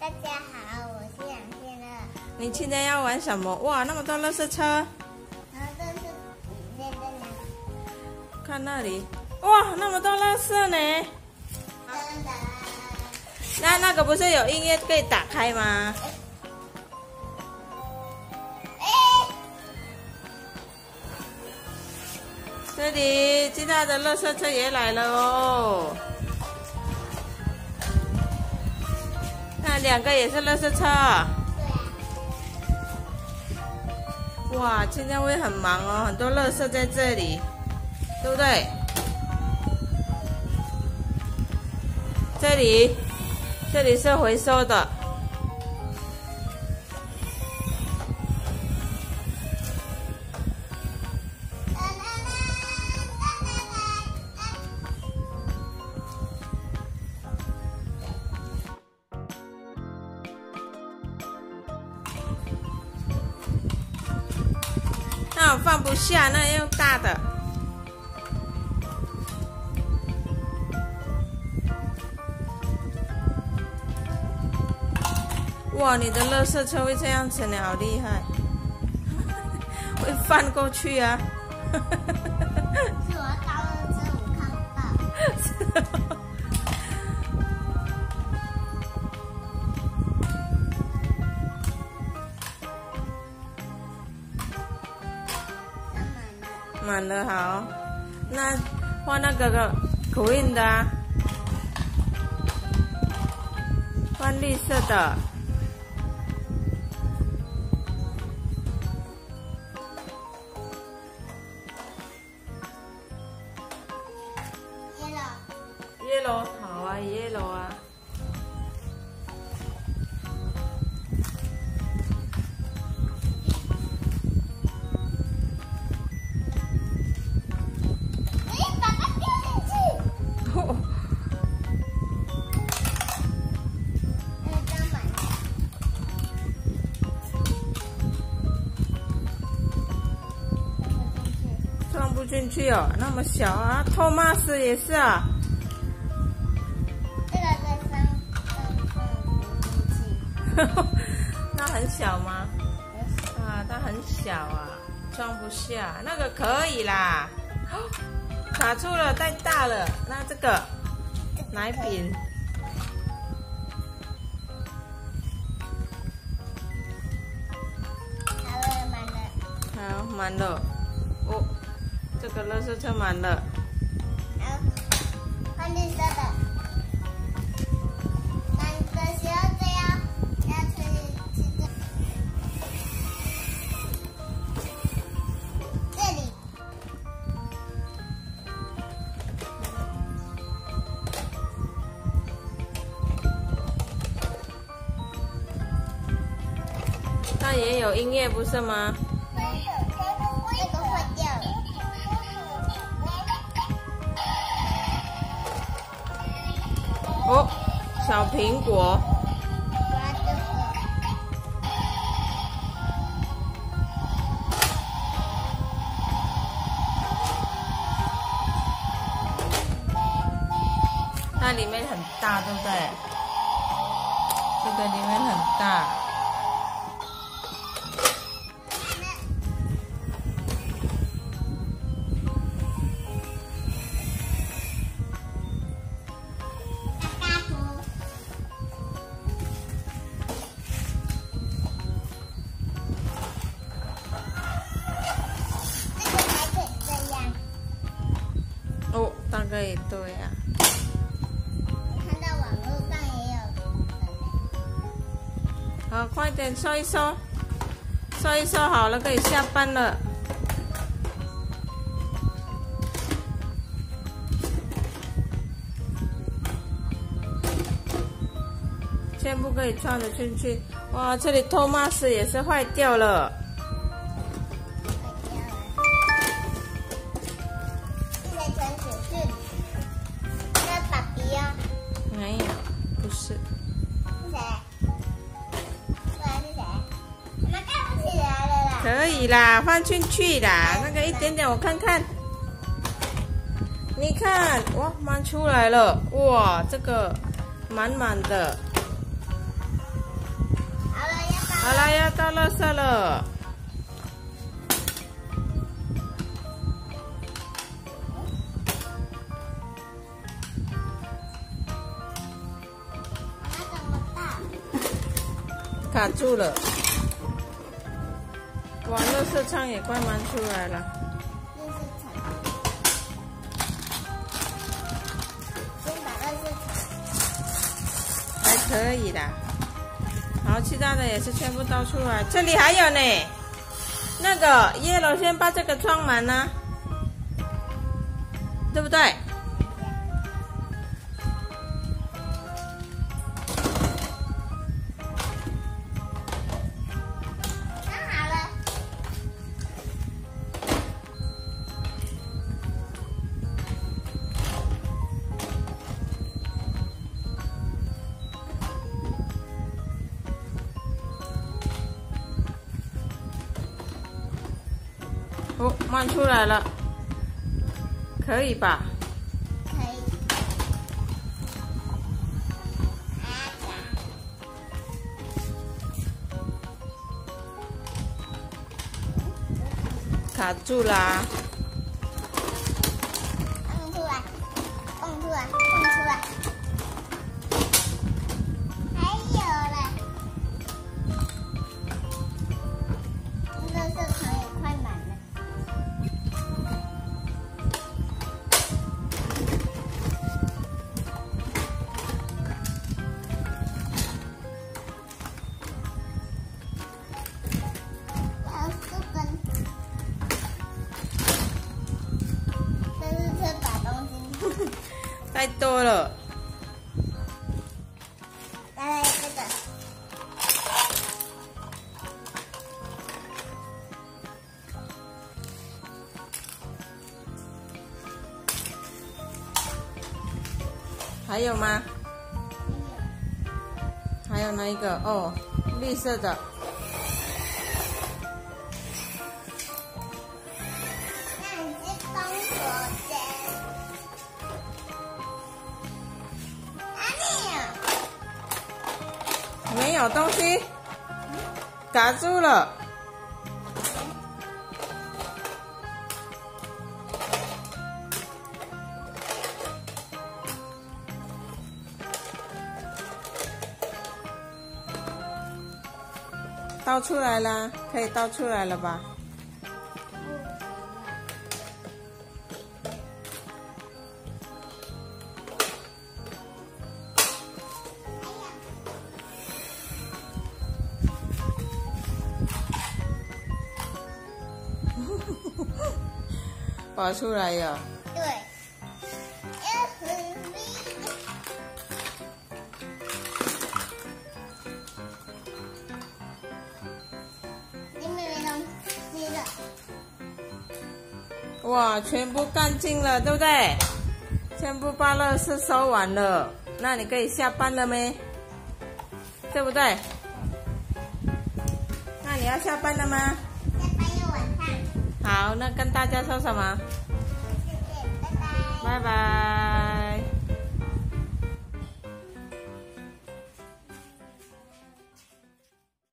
大家好，我是杨天乐。你今天要玩什么？哇，那么多乐色车！看那里，哇，那么多乐色呢！那那个不是有音乐可以打开吗？这里其他的乐色车也来了哦。那两个也是乐色车。对。哇，今天会很忙哦，很多乐色在这里，对不对？这里，这里是回收的。那我放不下，那要大的。哇，你的乐色车会这样子呢，好厉害！会翻过去啊！是我高二之我看不到。满了。好，那换那个个口音的、啊，换绿色的。yellow，yellow 好啊，yellow 啊。去哦，那么小啊。托马斯也是啊，这个在上上上。那很小吗？啊，它很小啊，装不下。那个可以啦，哦 卡住了，太大了。那这个奶饼，满了。哦，这个垃圾车满了。好，换绿色的。满的时候就要要吃吃这。这里。那也有音乐不是吗？哦，小苹果。那。里面很大，对不对？这个里面很。大哦，大概也对啊。看到网络上也有。好，快点收一收，收一收好了，可以下班了。全部可以穿着进去。哇，这里托马斯也是坏掉了。可以啦，放进去啦，那个一点点我看看。你看，哇，满出来了，哇，这个满满的。好了，要到垃圾了。卡住了，哇！垃圾仓也快满出来了。还可以的。好，其他的也是全部倒出来。这里还有呢，那个叶楼先把这个装满呢，对不对？哦，满出来了，可以吧？可以。啊，卡住啦。蹦出来，蹦出来，蹦出来。太多了，再来这个，还有吗？还有那一个？哦，绿色的。好东西，卡住了。倒出来了，可以倒出来了吧？跑出来呀！对，哇，全部干净了，对不对？全部把垃圾收完了，那你可以下班了没？对不对？那你要下班了吗？好，那跟大家说什么？谢谢，拜拜。拜拜。